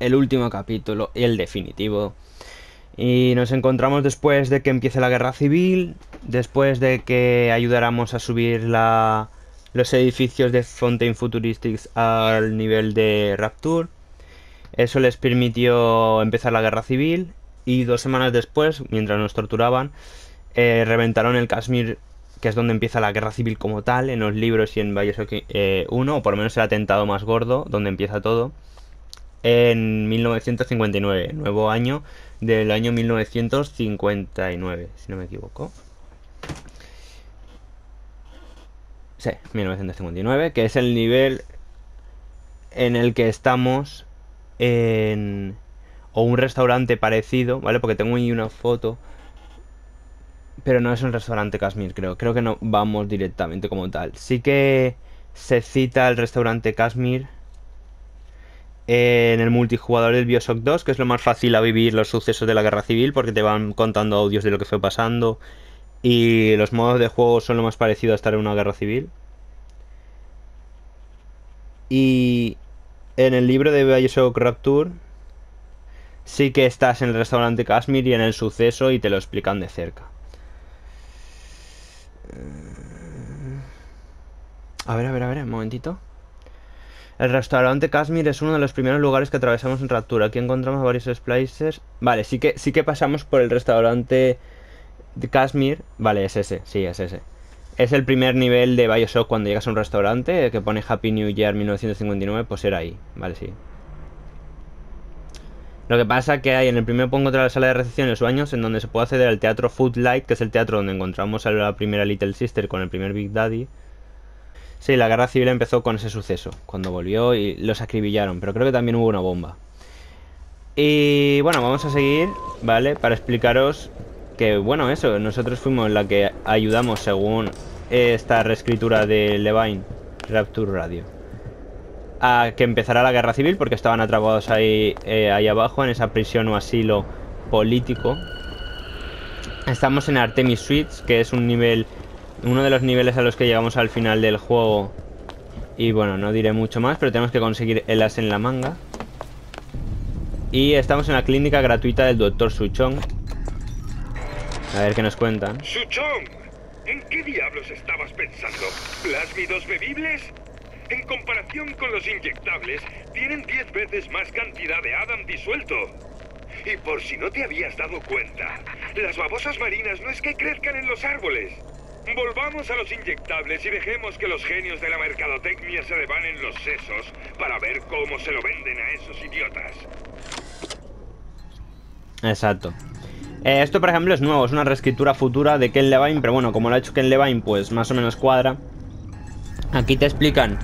el último capítulo y el definitivo. Y nos encontramos después de que empiece la guerra civil, después de que ayudáramos a subir la, los edificios de Fontaine Futuristics al nivel de Rapture. Eso les permitió empezar la guerra civil y dos semanas después, mientras nos torturaban, eh, reventaron el Kashmir, que es donde empieza la guerra civil como tal, en los libros y en Bioshock 1, eh, o por lo menos el atentado más gordo, donde empieza todo, en 1959, nuevo año del año 1959, si no me equivoco. Sí, 1959, que es el nivel en el que estamos en... o un restaurante parecido, ¿vale? Porque tengo ahí una foto. Pero no es un restaurante Kashmir, creo. Creo que no vamos directamente como tal. Sí que se cita el restaurante Kashmir en el multijugador del Bioshock 2, que es lo más fácil a vivir los sucesos de la guerra civil, porque te van contando audios de lo que fue pasando. Y los modos de juego son lo más parecido a estar en una guerra civil. Y en el libro de Bioshock Rapture sí que estás en el restaurante Kashmir y en el suceso y te lo explican de cerca. A ver, a ver, a ver, un momentito. El restaurante Kashmir es uno de los primeros lugares que atravesamos en Rapture. Aquí encontramos varios splicers. Vale, sí que, sí que pasamos por el restaurante de Kashmir. Vale, es ese, sí, es ese. Es el primer nivel de Bioshock cuando llegas a un restaurante que pone Happy New Year 1959, pues era ahí, vale, sí. Lo que pasa que hay en el primer punto de la sala de recepción y los baños en donde se puede acceder al teatro Footlight, que es el teatro donde encontramos a la primera Little Sister con el primer Big Daddy. Sí, la guerra civil empezó con ese suceso, cuando volvió y los acribillaron, pero creo que también hubo una bomba. Y bueno, vamos a seguir, ¿vale? Para explicaros que, bueno, eso, nosotros fuimos la que ayudamos según esta reescritura de Levine, Rapture Radio, a que empezara la guerra civil porque estaban atrapados ahí, eh, ahí abajo en esa prisión o asilo político. Estamos en Artemis Suites, que es un nivel uno de los niveles a los que llegamos al final del juego. Y bueno, no diré mucho más, pero tenemos que conseguir el as en la manga. Y estamos en la clínica gratuita del Dr. Suchong. A ver qué nos cuentan. Suchong, ¿en qué diablos estabas pensando? ¿Plásmidos bebibles? En comparación con los inyectables, tienen 10 veces más cantidad de Adam disuelto. Y por si no te habías dado cuenta, las babosas marinas no es que crezcan en los árboles, Volvamos a los inyectables y dejemos que los genios de la mercadotecnia se devanen los sesos para ver cómo se lo venden a esos idiotas. Exacto. Eh, esto, por ejemplo, es nuevo, es una reescritura futura de Ken Levine, pero bueno, como lo ha hecho Ken Levine, pues más o menos cuadra. Aquí te explican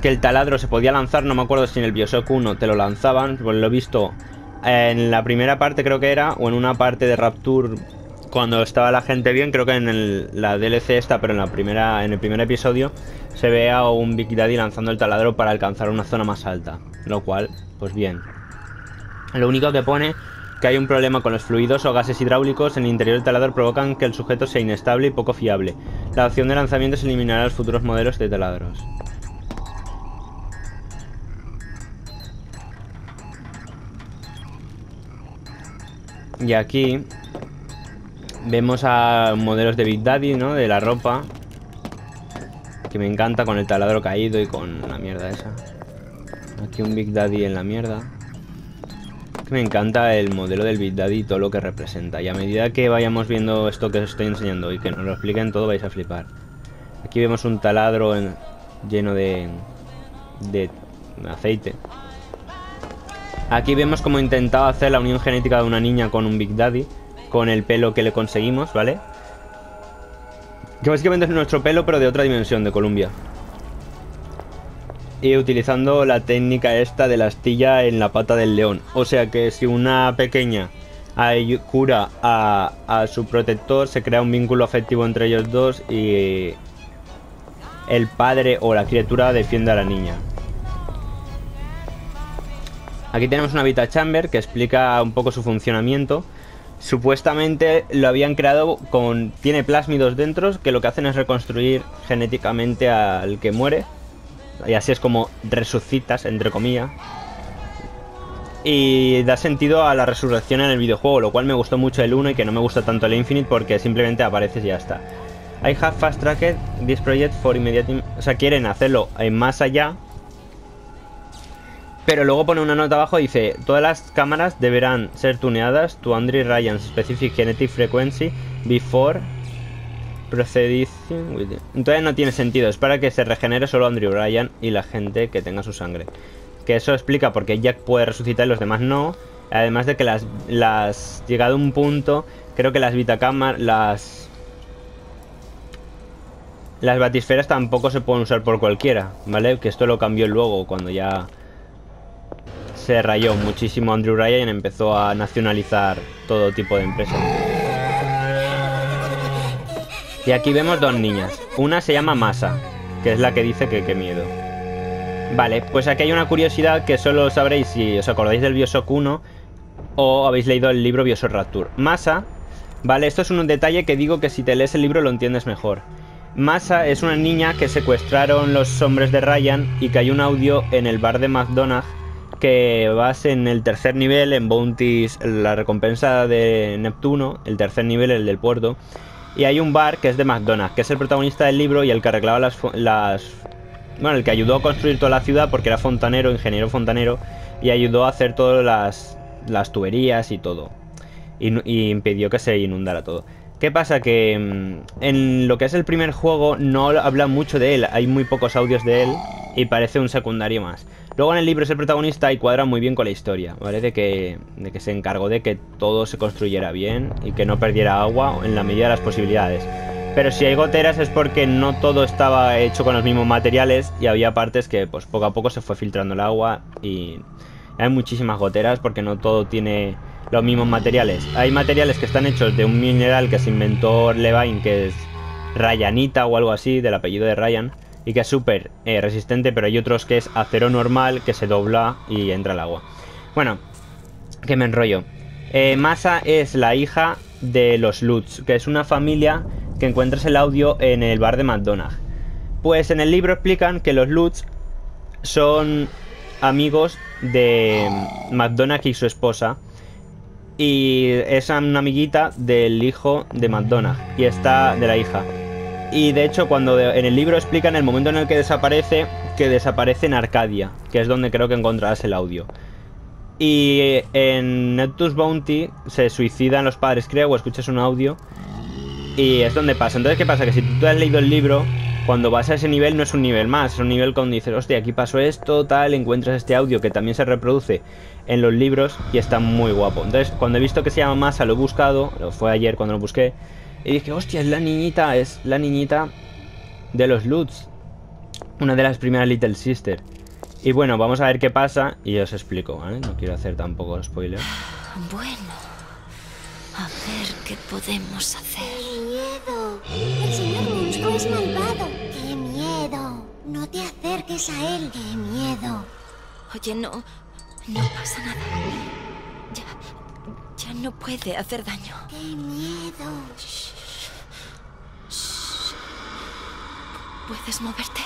que el taladro se podía lanzar, no me acuerdo si en el Bioshock 1 te lo lanzaban, pues lo he visto en la primera parte creo que era, o en una parte de Rapture cuando estaba la gente bien, creo que en la DLC esta, pero en la primera, en el primer episodio, se ve a un Big Daddy lanzando el taladro para alcanzar una zona más alta. Lo cual, pues bien. Lo único que pone que hay un problema con los fluidos o gases hidráulicos en el interior del taladro provocan que el sujeto sea inestable y poco fiable. La opción de lanzamiento se eliminará los futuros modelos de taladros. Y aquí Vemos a modelos de Big Daddy, ¿no? De la ropa. Que me encanta con el taladro caído y con la mierda esa. Aquí un Big Daddy en la mierda. Que me encanta el modelo del Big Daddy y todo lo que representa. Y a medida que vayamos viendo esto que os estoy enseñando y que nos lo expliquen todo, vais a flipar. Aquí vemos un taladro lleno de, de aceite. Aquí vemos cómo intentaba hacer la unión genética de una niña con un Big Daddy con el pelo que le conseguimos, ¿vale? Que básicamente es nuestro pelo, pero de otra dimensión, de Columbia. Y utilizando la técnica esta de la astilla en la pata del león. O sea que si una pequeña cura a, a su protector, se crea un vínculo afectivo entre ellos dos y el padre o la criatura defiende a la niña. Aquí tenemos una Vita Chamber que explica un poco su funcionamiento Supuestamente lo habían creado con... Tiene plásmidos dentro que lo que hacen es reconstruir genéticamente al que muere. Y así es como resucitas, entre comillas. y da sentido a la resurrección en el videojuego, lo cual me gustó mucho el 1 y que no me gusta tanto el Infinite porque simplemente apareces y ya está. I have fast tracked this project for immediate... O sea, quieren hacerlo en más allá. Pero luego pone una nota abajo y dice, todas las cámaras deberán ser tuneadas to Andrew Ryan's specific genetic frequency before proceeding with it". Entonces no tiene sentido, es para que se regenere solo Andrew Ryan y la gente que tenga su sangre. Que eso explica por qué Jack puede resucitar y los demás no. Además de que las, las llegado a un punto, creo que las vitacámaras, las las batisferas tampoco se pueden usar por cualquiera, ¿vale? Que esto lo cambió luego cuando ya se rayó muchísimo Andrew Ryan y empezó a nacionalizar todo tipo de empresas. Y aquí vemos dos niñas. Una se llama Masa, que es la que dice que qué miedo. Vale, pues aquí hay una curiosidad que solo sabréis si os acordáis del Bioshock 1 o habéis leído el libro Bioshock Rapture. Masa, vale, esto es un detalle que digo que si te lees el libro lo entiendes mejor. Masa es una niña que secuestraron los hombres de Ryan y que hay un audio en el bar de McDonald's que vas en el tercer nivel, en Bounties, la recompensa de Neptuno, el tercer nivel, el del puerto. Y hay un bar que es de McDonald's, que es el protagonista del libro y el que arreglaba las. Bueno, el que ayudó a construir toda la ciudad porque era fontanero, ingeniero fontanero, y ayudó a hacer todas las, las tuberías y todo. Y impidió que se inundara todo. ¿Qué pasa? Que mm, en lo que es el primer juego no habla mucho de él, hay muy pocos audios de él y parece un secundario más. Luego en el libro es el protagonista y cuadra muy bien con la historia, ¿vale? De que, de que se encargó de que todo se construyera bien y que no perdiera agua en la medida de las posibilidades. Pero si hay goteras es porque no todo estaba hecho con los mismos materiales y había partes que pues poco a poco se fue filtrando el agua y hay muchísimas goteras porque no todo tiene los mismos materiales. Hay materiales que están hechos de un mineral que se inventó Levine, que es Ryanita o algo así, del apellido de Ryan, y que es súper eh, resistente, pero hay otros que es acero normal, que se dobla y entra el agua. Bueno, que me enrollo. Eh, Masa es la hija de los Lutz, que es una familia que encuentras el audio en el bar de McDonald's. Pues en el libro explican que los Lutz son amigos de McDonald's y su esposa. Y es una amiguita del hijo de McDonald's. Y está de la hija. Y de hecho, cuando en el libro explican el momento en el que desaparece, que desaparece en Arcadia, que es donde creo que encontrarás el audio. Y en Neptus Bounty se suicidan los padres, creo, o escuchas un audio. Y es donde pasa. Entonces, ¿qué pasa? Que si tú has leído el libro, cuando vas a ese nivel no es un nivel más, es un nivel donde dices, hostia, aquí pasó esto, tal, encuentras este audio que también se reproduce en los libros y está muy guapo. Entonces, cuando he visto que se llama Masa, lo he buscado, lo fue ayer cuando lo busqué, y dije, hostia, es la niñita, es la niñita de los Lutz, una de las primeras Little Sister. Y bueno, vamos a ver qué pasa y os explico, ¿vale? No quiero hacer tampoco spoiler. Bueno, a ver qué podemos hacer. ¡Qué miedo! El señor monstruo es malvado. ¡Qué miedo! No te acerques a él. ¡Qué miedo! Oye, no. No pasa nada. Ya. Ya no puede hacer daño. ¡Qué miedo! ¿Puedes moverte?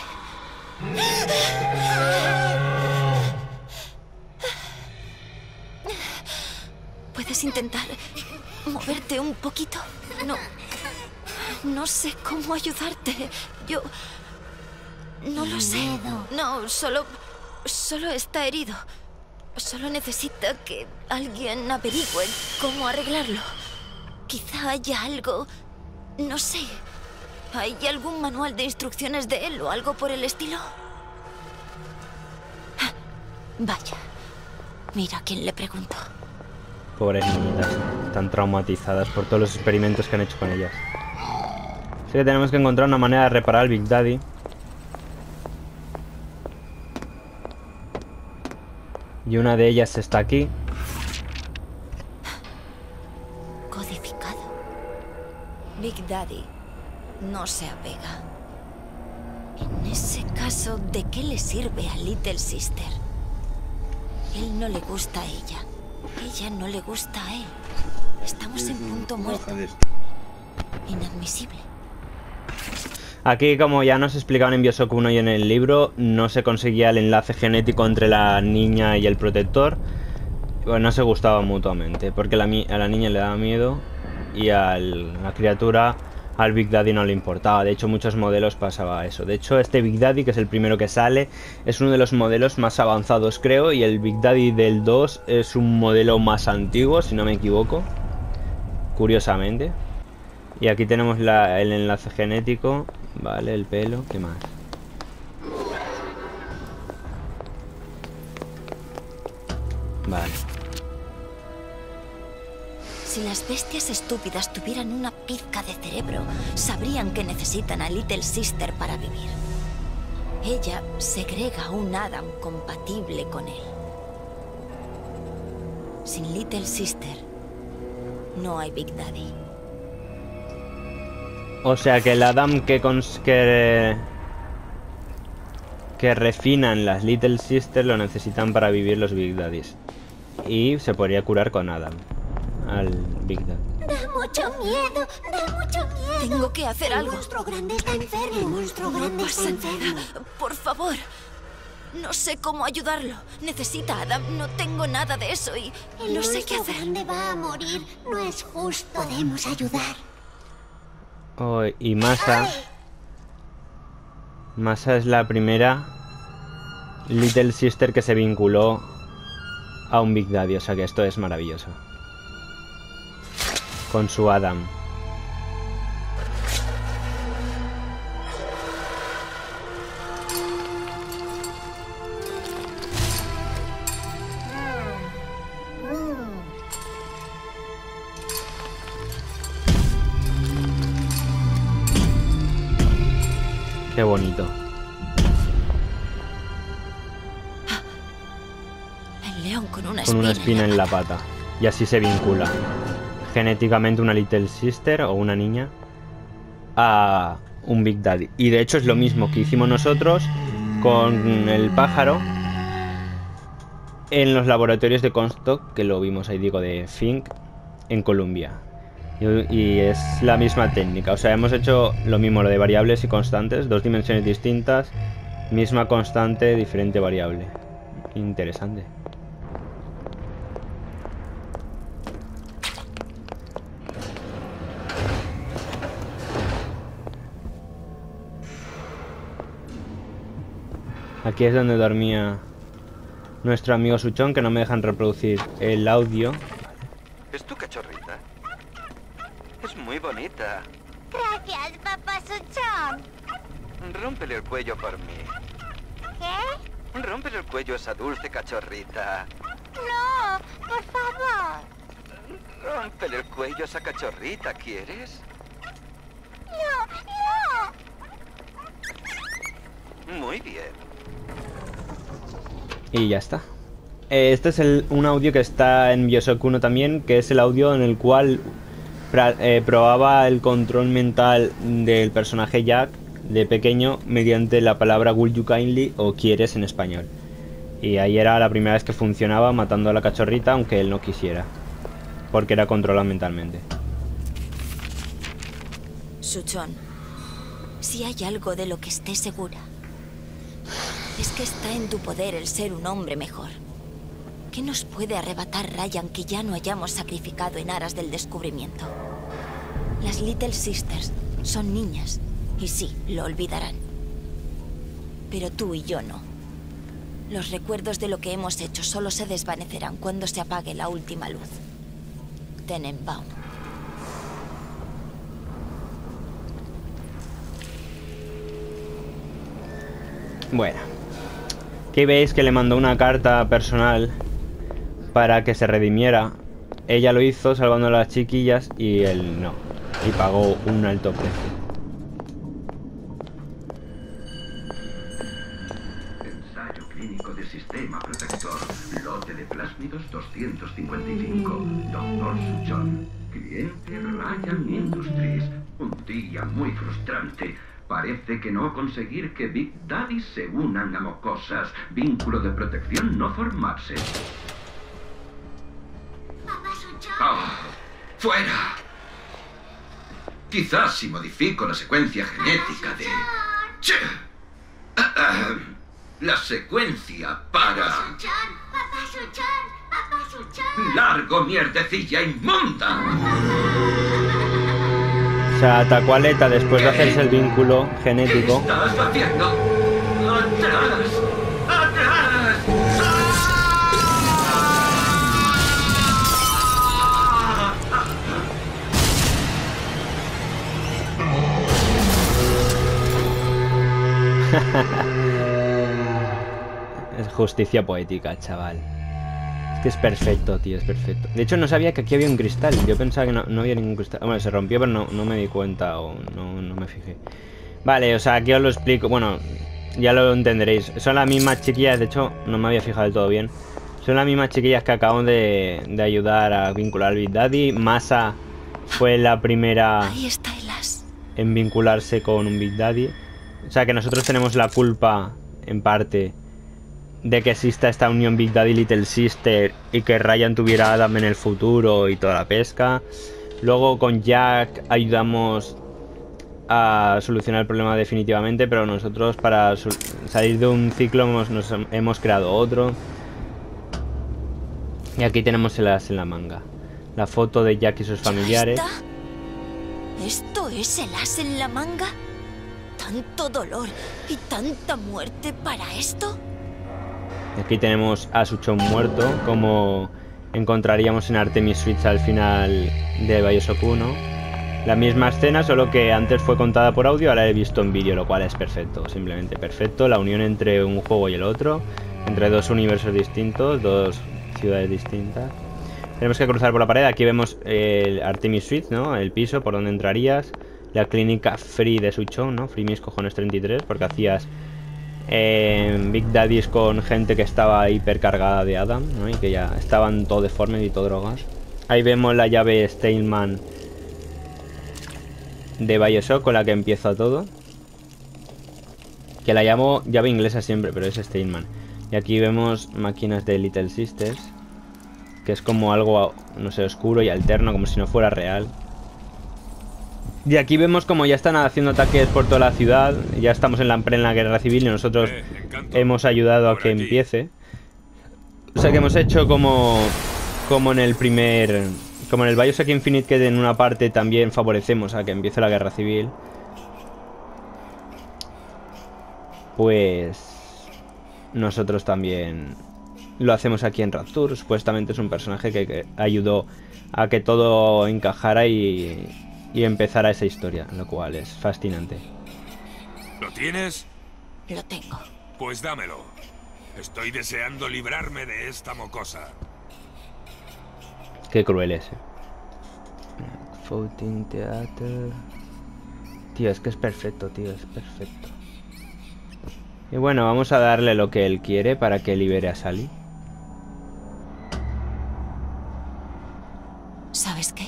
¿Puedes intentar moverte un poquito? No. No sé cómo ayudarte. Yo. No lo sé. No, solo. Solo está herido. Solo necesita que alguien averigüe cómo arreglarlo. Quizá haya algo. No sé. ¿Hay algún manual de instrucciones de él o algo por el estilo? Ah, Vaya. Mira a quién le pregunto. Pobres niñitas, están traumatizadas por todos los experimentos que han hecho con ellas. Así que tenemos que encontrar una manera de reparar al Big Daddy. Y una de ellas está aquí. Codificado. Big Daddy no se apega. En ese caso, ¿de qué le sirve a Little Sister? Él no le gusta a ella. Ella no le gusta a él. Estamos en punto muerto. Inadmisible. Aquí, como ya nos explicaban en Bioshock 1 y en el libro, no se conseguía el enlace genético entre la niña y el protector. Pues no se gustaban mutuamente, porque a la niña le daba miedo y a la criatura, al Big Daddy no le importaba. De hecho, muchos modelos pasaba eso. De hecho, este Big Daddy, que es el primero que sale, es uno de los modelos más avanzados, creo, y el Big Daddy del 2 es un modelo más antiguo, si no me equivoco. Curiosamente. Y aquí tenemos el enlace genético, vale, el pelo, ¿qué más? Vale. Si las bestias estúpidas tuvieran una pizca de cerebro, sabrían que necesitan a Little Sister para vivir. Ella segrega un Adam compatible con él. Sin Little Sister, no hay Big Daddy. O sea que el Adam que cons que que refinan las Little Sisters lo necesitan para vivir los Big Daddies. Y se podría curar con Adam. Al Big Daddy. Da mucho miedo, da mucho miedo. Tengo que hacer El algo. monstruo grande está enfermo. El monstruo grande está enfermo. nada. Por favor. No sé cómo ayudarlo. Necesita a Adam. No tengo nada de eso y El no sé qué monstruo hacer. grande va a morir. No es justo. Podemos ayudar. Oh, y Masa. Masa es la primera Little Sister que se vinculó a un Big Daddy. O sea que esto es maravilloso. Con su Adam. Qué bonito. El león con una Con una espina espina en la pata. Y así se vincula. Genéticamente una Little Sister o una niña a un Big Daddy. Y de hecho es lo mismo que hicimos nosotros con el pájaro en los laboratorios de Comstock, que lo vimos ahí, digo, de Fink, en Colombia. Y, es la misma técnica. O sea, hemos hecho lo mismo, lo de variables y constantes, dos dimensiones distintas, misma constante, diferente variable. Interesante. Aquí es donde dormía nuestro amigo Suchón, que no me dejan reproducir el audio. ¿Es tu cachorrita? Es muy bonita. Gracias, papá Suchón. Rómpele el cuello por mí. ¿Qué? Rómpele el cuello a esa dulce cachorrita. No, por favor. Rómpele el cuello a esa cachorrita, ¿quieres? No, no. Muy bien. Y ya está. Este es el- un audio que está en Bioshock 1 también, que es el audio en el cual eh, probaba el control mental del personaje Jack de pequeño mediante la palabra Will You Kindly o Quieres en español. Y ahí era la primera vez que funcionaba matando a la cachorrita aunque él no quisiera. Porque era controlado mentalmente. Suchón, si hay algo de lo que esté segura, es que está en tu poder el ser un hombre mejor. ¿Qué nos puede arrebatar Ryan que ya no hayamos sacrificado en aras del descubrimiento? Las Little Sisters son niñas, y sí, lo olvidarán. Pero tú y yo no. Los recuerdos de lo que hemos hecho solo se desvanecerán cuando se apague la última luz. Tenenbaum. Bueno. Aquí veis que le mandó una carta personal para que se redimiera. Ella lo hizo salvando a las chiquillas y él no. Y pagó un alto precio. Sistema protector. Lote de plásmidos 255. Doctor Suchon. Cliente Ryan Industries. Un día muy frustrante. Parece que no conseguir que Big Daddy se unan a mocosas. Vínculo de protección no formarse. Papá. ¡Ah! ¡Fuera! Quizás si modifico la secuencia genética de... ¡Che! La secuencia para... Suchón, papá Suchón, papá ¡Largo, mierdecilla inmunda! O sea, atacó a Leta después de hacerse el vínculo ¿Qué genético. estás haciendo? ¡Atrás! Es justicia poética, chaval. Es que es perfecto, tío, es perfecto. De hecho, no sabía que aquí había un cristal. Yo pensaba que no, no había ningún cristal. Bueno, se rompió, pero no, no me di cuenta o no, no me fijé. Vale, o sea, aquí os lo explico. Bueno, ya lo entenderéis. Son las mismas chiquillas, de hecho, no me había fijado del todo bien. Son las mismas chiquillas que acaban de, de ayudar a vincular Big Daddy. Masa fue la primera Ahí está en vincularse con un Big Daddy. O sea que nosotros tenemos la culpa, en parte, de que exista esta unión Big Daddy Little Sister y que Ryan tuviera a Adam en el futuro y toda la pesca. Luego con Jack ayudamos a solucionar el problema definitivamente, pero nosotros para salir de un ciclo hemos, nos hemos creado otro. Y aquí tenemos el as en la manga. La foto de Jack y sus ¿Ya familiares. ¿Esto es el as en la manga? ¿Tanto dolor y tanta muerte para esto? Aquí tenemos a Suchon muerto, como encontraríamos en Artemis Switch al final de Bioshock 1. La misma escena, solo que antes fue contada por audio, ahora he visto en vídeo, lo cual es perfecto, simplemente perfecto. La unión entre un juego y el otro, entre dos universos distintos, dos ciudades distintas. Tenemos que cruzar por la pared, aquí vemos el Artemis Suite, ¿no? El piso por donde entrarías. La clínica Free de Suchon, ¿no? Free mis cojones 33, porque hacías eh, Big Daddies con gente que estaba hipercargada de Adam, ¿no? Y que ya estaban todo deformes y todo drogas. Ahí vemos la llave Steinman de Bioshock con la que empieza todo. Que la llamo llave inglesa siempre, pero es Steinman. Y aquí vemos máquinas de Little Sisters. Que es como algo, no sé, oscuro y alterno, como si no fuera real. Y aquí vemos como ya están haciendo ataques por toda la ciudad. Ya estamos en la plena guerra civil y nosotros Eh, hemos ayudado a que aquí. empiece. O sea que hemos hecho como como en el primer como en el Bioshock Infinite que en una parte también favorecemos a que empiece la guerra civil. Pues nosotros también lo hacemos aquí en Rapture. Supuestamente es un personaje que, que ayudó a que todo encajara y, y empezara esa historia, lo cual es fascinante. ¿Lo tienes? Lo tengo. Pues dámelo. Estoy deseando librarme de esta mocosa. Qué cruel es. eh. Floating Theater. Tío, es que es perfecto, tío, es perfecto. Y bueno, vamos a darle lo que él quiere para que libere a Sally. ¿Sabes qué?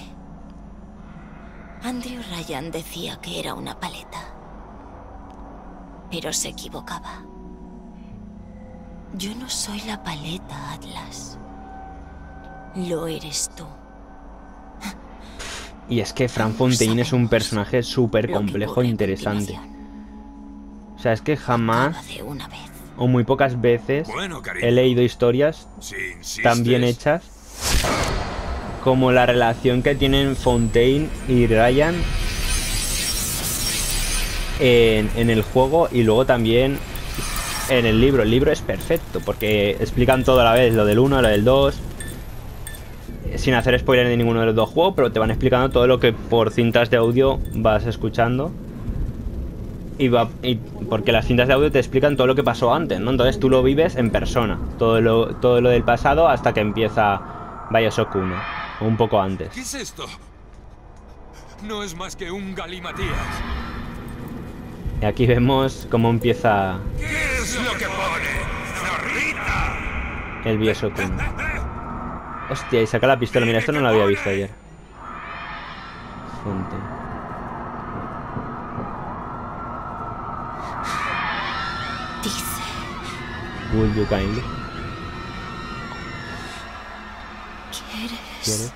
Andrew Ryan decía que era una paleta. Pero se equivocaba. Yo no soy la paleta, Atlas. Lo eres tú. Y es que Fran Fontaine es un personaje súper complejo e interesante. O sea, es que jamás o muy pocas veces Bueno, he leído historias Si tan bien hechas como la relación que tienen Fontaine y Ryan en, el juego y luego también en el libro. El libro es perfecto porque explican todo a la vez, lo del 1, lo del 2, sin hacer spoiler de ninguno de los dos juegos, pero te van explicando todo lo que por cintas de audio vas escuchando. Y, va, y porque las cintas de audio te explican todo lo que pasó antes, ¿no? Entonces tú lo vives en persona, todo lo, todo lo del pasado hasta que empieza Bioshock 1, o un poco antes. ¿Qué es esto? No es más que un galimatías. Y aquí vemos cómo empieza ¿Qué es lo que pone? ¡Zorrita! el Bioshock 1. Hostia, y saca la pistola, mira, esto no lo había visto ayer. Fonte. Dice. Will you kindly? ¿Quieres?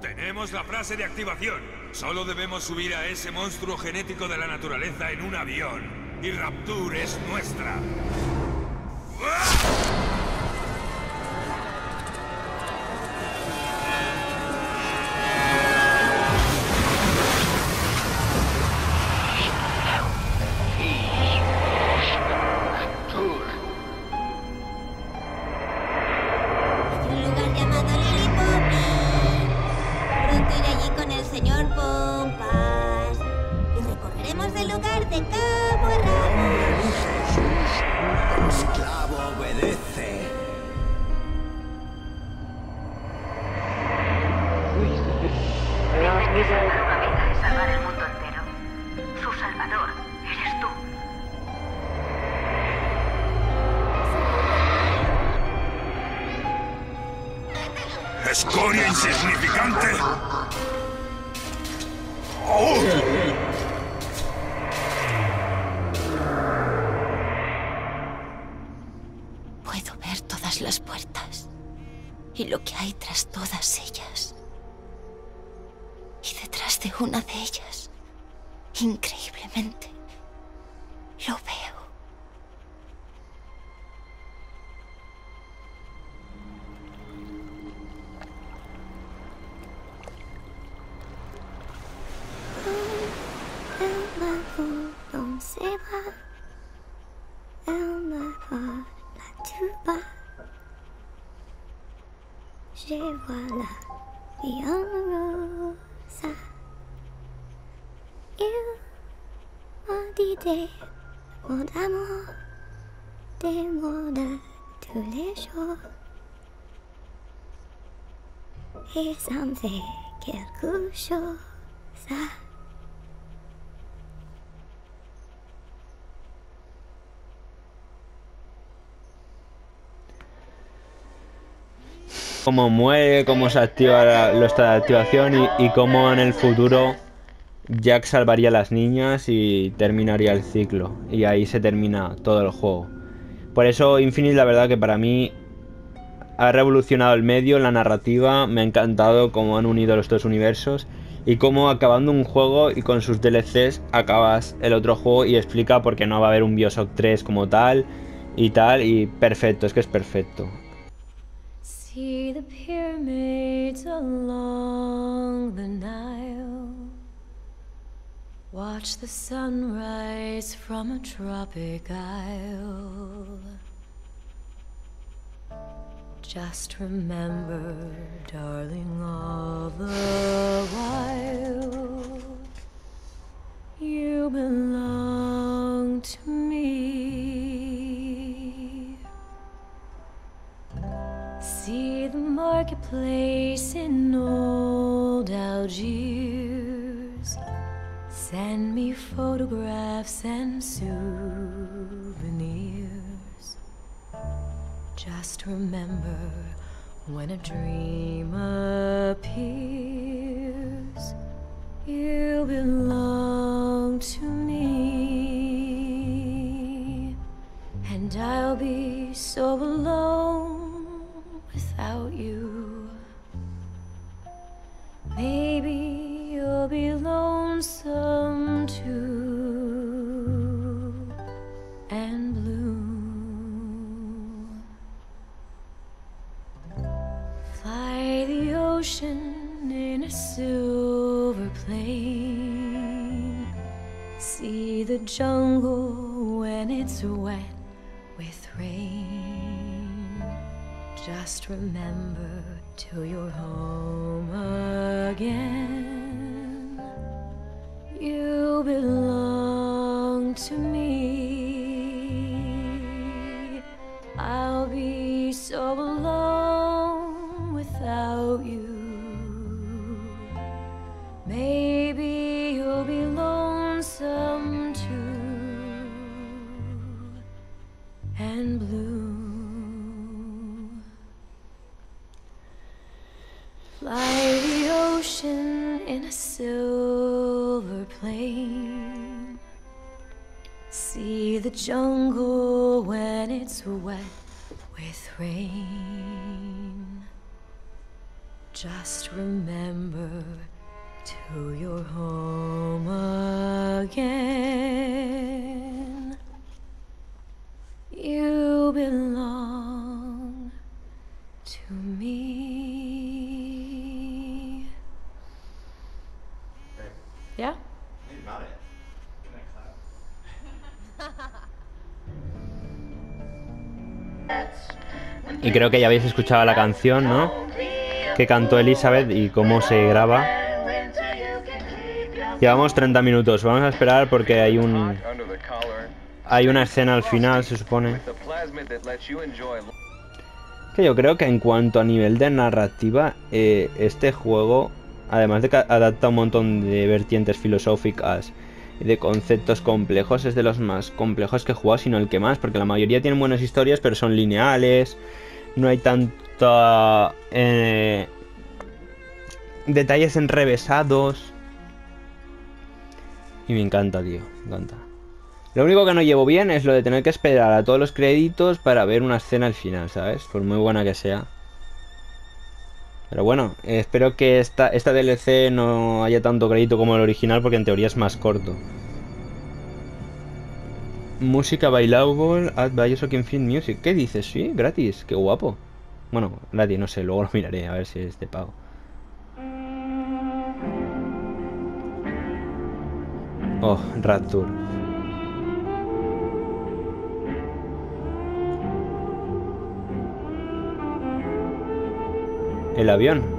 Tenemos la frase de activación. Solo debemos subir a ese monstruo genético de la naturaleza en un avión. Y Rapture es nuestra. Hay Puedo ver todas las puertas y lo que hay tras todas ellas. Y detrás de una de ellas, increíblemente, lo veo. Voila, Viola Rosa. You are the day, what amor, the moda to leisure. Et ça me fait quelque chose, ça. Cómo muere, cómo se activa la, de activación y, y cómo en el futuro Jack salvaría a las niñas y terminaría el ciclo. Y ahí se termina todo el juego. Por eso Infinite la verdad que para mí ha revolucionado el medio, la narrativa, me ha encantado cómo han unido los dos universos y cómo acabando un juego y con sus DLCs acabas el otro juego y explica por qué no va a haber un Bioshock 3 como tal y tal y perfecto, es que es perfecto. See the pyramids along the Nile. Watch the sunrise from a tropic isle. Just remember, darling, all the while you belong to me. See the marketplace in old Algiers. Send me photographs and souvenirs. Just remember when a dream appears, you belong to me. And I'll be so alone so alone without you. Maybe you'll be lonesome too. And blue. Fly the ocean in a silver plane. See the jungle when it's wet rain. Just remember to you're home again. You belong to me. Yeah? Y creo que ya habéis escuchado la canción, ¿no? Que cantó Elizabeth y cómo se graba. Llevamos 30 minutos, vamos a esperar porque hay un... Hay una escena al final, se supone. Que yo creo que en cuanto a nivel de narrativa, eh, este juego, además de que adapta un montón de vertientes filosóficas y de conceptos complejos, es de los más complejos que he jugado, sino el que más, porque la mayoría tienen buenas historias, pero son lineales, no hay tanto eh, detalles enrevesados. Y me encanta, tío, me encanta. Lo único que no llevo bien es lo de tener que esperar a todos los créditos para ver una escena al final, ¿sabes? Por muy buena que sea. Pero bueno, espero que esta, esta DLC no haya tanto crédito como el original porque en teoría es más corto. Música bailable at Bioshock Infinite Music. ¿Qué dices? Sí, gratis. Qué guapo. Bueno, gratis, no sé, luego lo miraré a ver si es de pago. Oh, Rapture. El avión.